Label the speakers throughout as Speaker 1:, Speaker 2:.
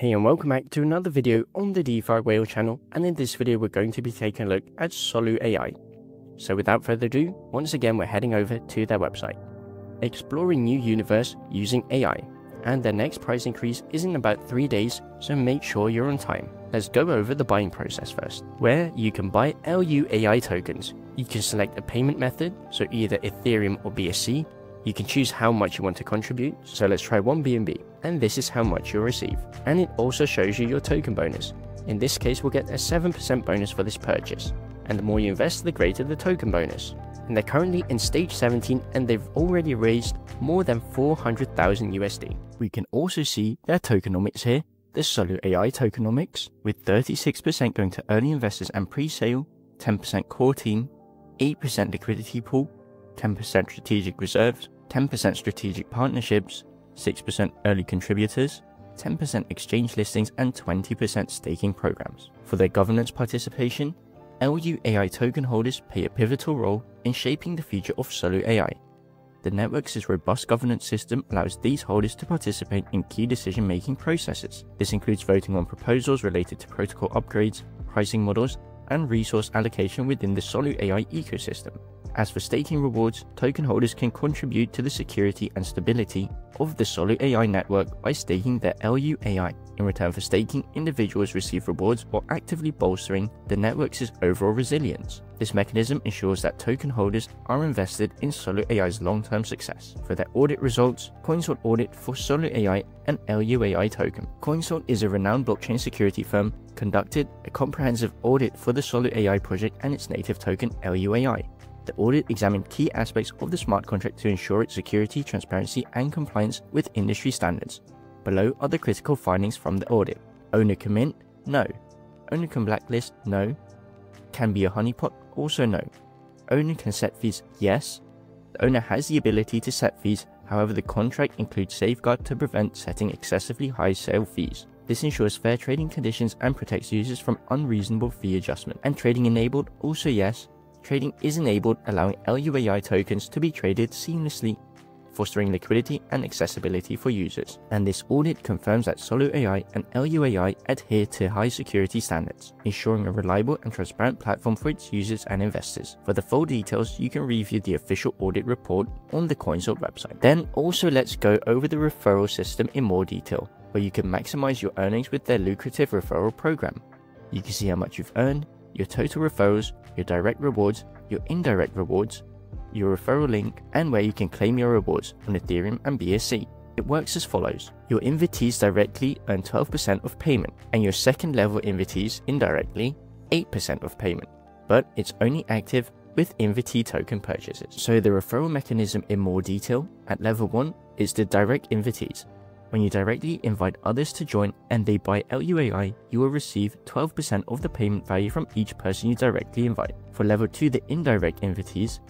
Speaker 1: Hey and welcome back to another video on the DeFi Whale channel and in this video we're going to be taking a look at Solu AI. So without further ado, once again we're heading over to their website. Exploring new universe using AI and their next price increase is in about 3 days so make sure you're on time. Let's go over the buying process first, where you can buy LU AI tokens. You can select a payment method, so either Ethereum or BSC, you can choose how much you want to contribute, so let's try one BNB, and this is how much you'll receive. And it also shows you your token bonus. In this case, we'll get a 7% bonus for this purchase, and the more you invest, the greater the token bonus. And they're currently in stage 17 and they've already raised more than 400,000 USD. We can also see their tokenomics here, the Solu AI tokenomics, with 36% going to early investors and pre-sale, 10% core team, 8% liquidity pool, 10% strategic reserves, 10% strategic partnerships, 6% early contributors, 10% exchange listings, and 20% staking programs. For their governance participation, LU AI token holders play a pivotal role in shaping the future of Solu AI. The network's robust governance system allows these holders to participate in key decision making processes. This includes voting on proposals related to protocol upgrades, pricing models, and resource allocation within the Solu AI ecosystem. As for staking rewards, token holders can contribute to the security and stability of the Solu AI network by staking their LUAI. In return for staking, individuals receive rewards while actively bolstering the network's overall resilience. This mechanism ensures that token holders are invested in Solu AI's long-term success. For their audit results, Coinsult audit for Solu AI and LUAI token. Coinsult is a renowned blockchain security firm conducted a comprehensive audit for the Solu AI project and its native token LUAI. The audit examined key aspects of the smart contract to ensure its security, transparency, and compliance with industry standards. Below are the critical findings from the audit. Owner can mint? No. Owner can blacklist? No. Can be a honeypot? Also no. Owner can set fees? Yes. The owner has the ability to set fees, however the contract includes safeguard to prevent setting excessively high sale fees. This ensures fair trading conditions and protects users from unreasonable fee adjustment. And trading enabled? Also yes trading is enabled allowing LUAI tokens to be traded seamlessly, fostering liquidity and accessibility for users. And this audit confirms that Solu AI and LUAI adhere to high security standards, ensuring a reliable and transparent platform for its users and investors. For the full details, you can review the official audit report on the Coinsult website. Then also let's go over the referral system in more detail, where you can maximize your earnings with their lucrative referral program. You can see how much you've earned, your total referrals, your direct rewards, your indirect rewards, your referral link, and where you can claim your rewards on Ethereum and BSC. It works as follows. Your invitees directly earn 12% of payment, and your second level invitees indirectly 8% of payment. But it's only active with invitee token purchases. So the referral mechanism in more detail, at level 1 is the direct invitees, when you directly invite others to join and they buy LUAI, you will receive 12% of the payment value from each person you directly invite. For level 2, the indirect invitees,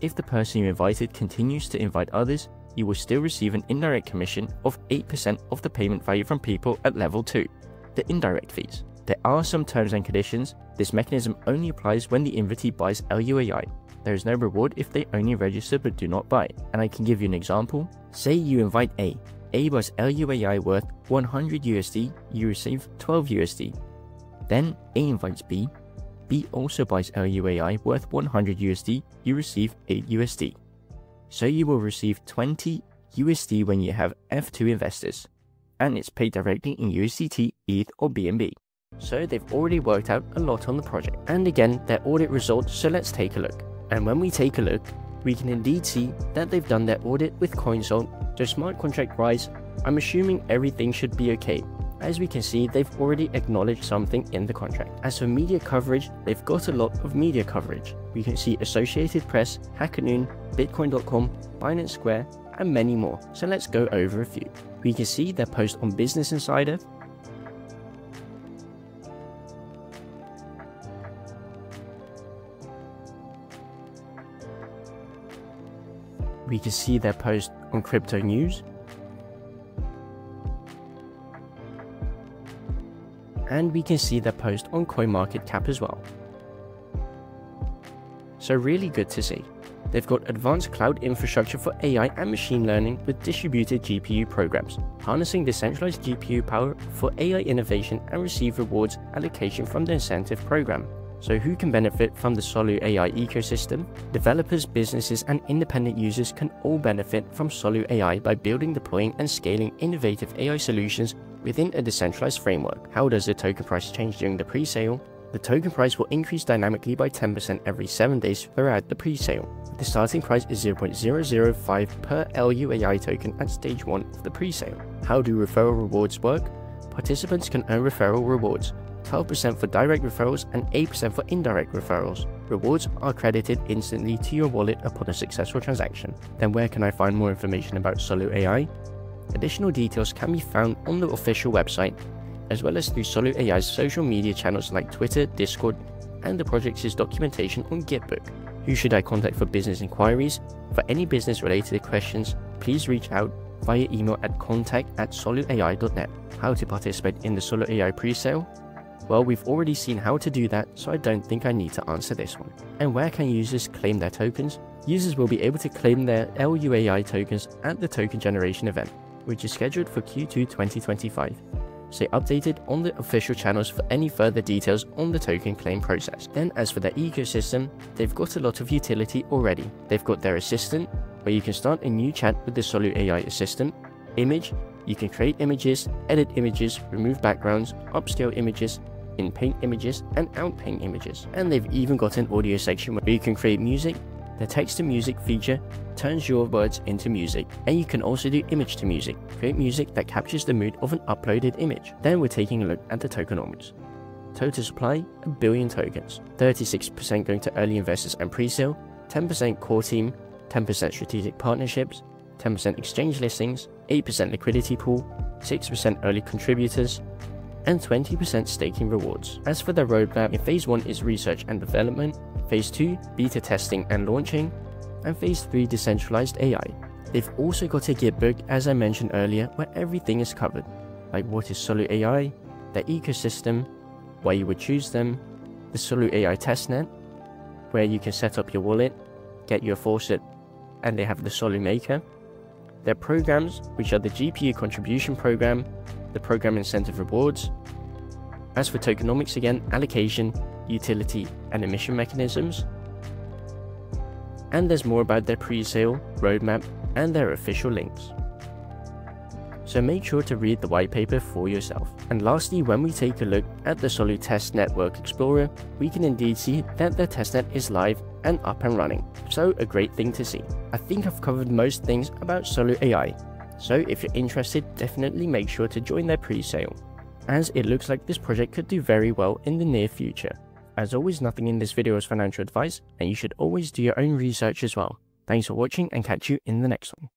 Speaker 1: if the person you invited continues to invite others, you will still receive an indirect commission of 8% of the payment value from people at level 2, the indirect fees. There are some terms and conditions. This mechanism only applies when the invitee buys LUAI. There is no reward if they only register but do not buy. And I can give you an example. Say you invite A, a buys LUAI worth 100 USD, you receive 12 USD. Then A invites B, B also buys LUAI worth 100 USD, you receive 8 USD. So you will receive 20 USD when you have F2 investors, and it's paid directly in USDT, ETH or BNB. So they've already worked out a lot on the project. And again, their audit results, so let's take a look. And when we take a look, we can indeed see that they've done their audit with Coinsult so smart contract wise, I'm assuming everything should be okay. As we can see, they've already acknowledged something in the contract. As for media coverage, they've got a lot of media coverage. We can see Associated Press, HackerNoon, Bitcoin.com, Binance Square, and many more. So let's go over a few. We can see their post on Business Insider, we can see their post on crypto news. And we can see their post on CoinMarketCap as well. So really good to see. They've got advanced cloud infrastructure for AI and machine learning with distributed GPU programs, harnessing decentralized GPU power for AI innovation and receive rewards allocation from the incentive program. So who can benefit from the Solu AI ecosystem? Developers, businesses, and independent users can all benefit from Solu AI by building, deploying, and scaling innovative AI solutions within a decentralized framework. How does the token price change during the pre-sale? The token price will increase dynamically by 10% every 7 days throughout the pre-sale. The starting price is 0.005 per LUAI token at stage 1 of the pre-sale. How do referral rewards work? Participants can earn referral rewards, 12% for direct referrals and 8% for indirect referrals. Rewards are credited instantly to your wallet upon a successful transaction. Then where can I find more information about Solu AI? Additional details can be found on the official website, as well as through Solu AI's social media channels like Twitter, Discord, and the project's documentation on Gitbook. Who should I contact for business inquiries? For any business related questions, please reach out via email at contact at. How to participate in the Solu AI pre-sale? Well, we've already seen how to do that, so I don't think I need to answer this one. And where can users claim their tokens? Users will be able to claim their LUAI tokens at the token generation event, which is scheduled for Q2 2025. Stay updated on the official channels for any further details on the token claim process. Then as for their ecosystem, they've got a lot of utility already. They've got their assistant, where you can start a new chat with the Solu AI assistant, image, you can create images, edit images, remove backgrounds, upscale images, in-paint images and out-paint images. And they've even got an audio section where you can create music. The text-to-music feature turns your words into music, and you can also do image to music, create music that captures the mood of an uploaded image. Then we're taking a look at the tokenomics. Total supply, a billion tokens, 36% going to early investors and pre-sale, 10% core team, 10% strategic partnerships, 10% exchange listings, 8% liquidity pool, 6% early contributors, and 20% staking rewards. As for the roadmap, in phase 1 is research and development, phase 2 beta testing and launching, and phase 3 decentralized AI. They've also got a Gitbook as I mentioned earlier where everything is covered, like what is Solu AI, their ecosystem, why you would choose them, the Solu AI testnet, where you can set up your wallet, get your faucet, and they have the Solu Maker, their programs, which are the GPU contribution program, the program incentive rewards. As for tokenomics again, allocation, utility, and emission mechanisms. And there's more about their pre-sale, roadmap, and their official links. So make sure to read the white paper for yourself. And lastly, when we take a look at the Solu Test Network Explorer, we can indeed see that the testnet is live and up and running. So a great thing to see. I think I've covered most things about Solu AI, so if you're interested, definitely make sure to join their pre-sale, as it looks like this project could do very well in the near future. As always, nothing in this video is financial advice, and you should always do your own research as well. Thanks for watching and catch you in the next one.